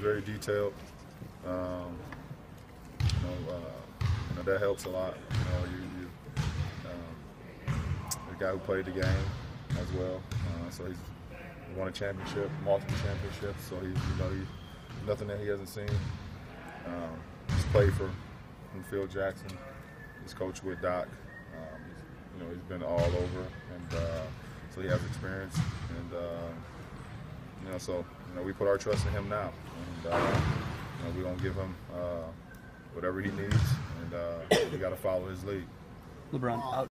very detailed. Um, you know, uh, you know that helps a lot. You know, you, you um, the guy who played the game as well. Uh, so he's won a championship, multiple championships. So he's you know he nothing that he hasn't seen. Um, he's played for from Phil Jackson. He's coached with Doc. Um, he's, you know he's been all over, and uh, so he has experience. And uh, you know so you know we put our trust in him now, and uh, you know we're gonna give him uh, whatever he needs, and uh, we got to follow his lead. LeBron, out